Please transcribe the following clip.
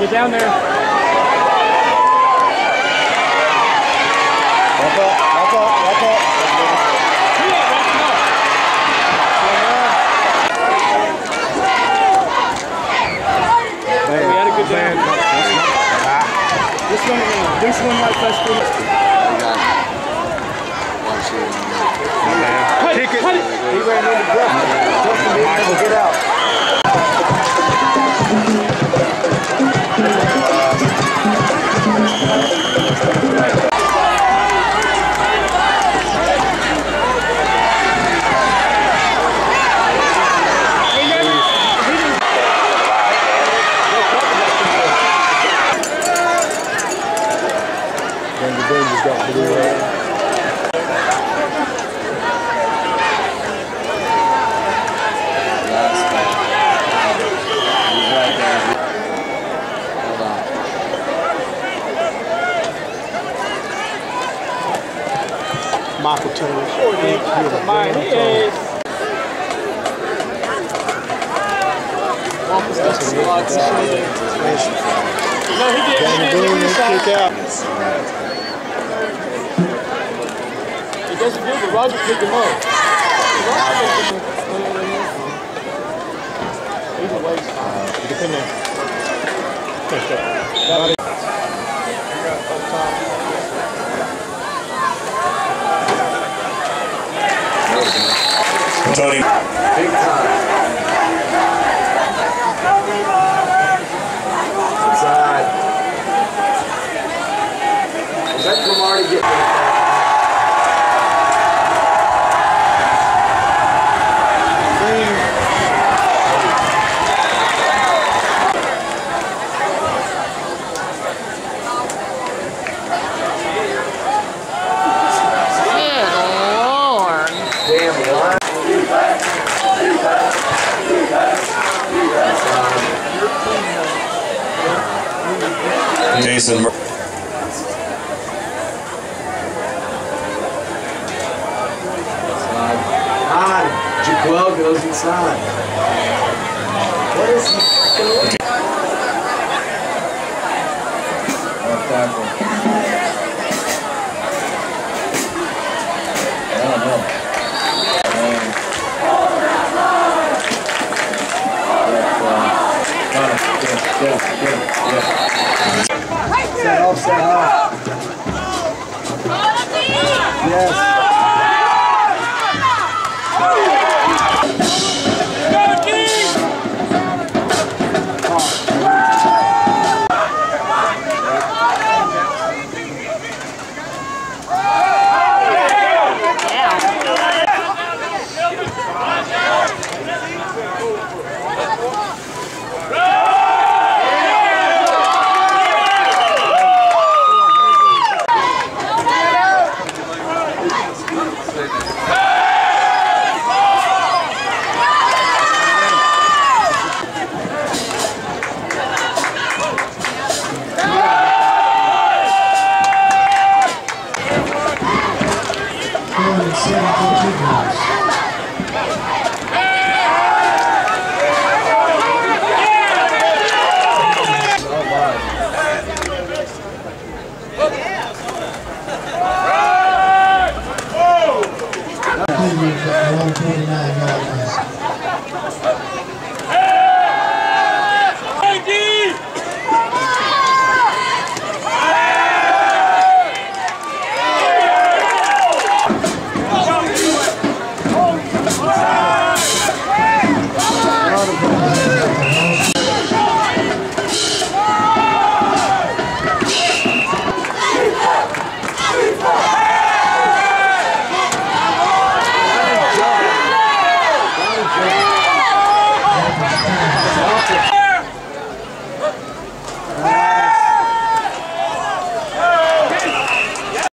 Get down there. Walk up, walk up, walk up. He ain't walking up. Hey, We had a good man, down. that's not- ah. This one, this one like that school. We got one shooting. My man. Cut Kick it, it. it. He ran into Justin. Then the Rangers got blue right. Last guy. He's right there. Hold on. Michael Turner. Mine is. No, he did. He Danny did. Boone, Look they inside. kick out. It doesn't do, but Roger picked him up. Roger picked him up. Either way, it's fine. Get in there. Catch that. Got it. Tony. Big time. Jason. Mur- On. Jaquel goes inside. What is he freaking yeah, yeah, yeah. Set off, set off. Yes.